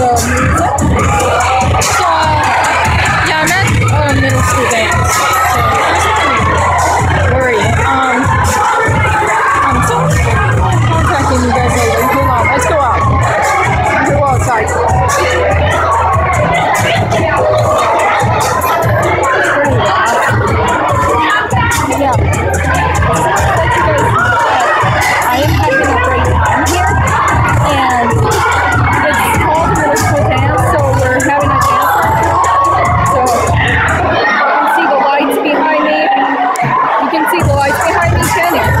So, yeah, I'm a uh, middle school Um, um I'm contacting you guys later. On, let's go out. Let's go outside. Yeah. 千年。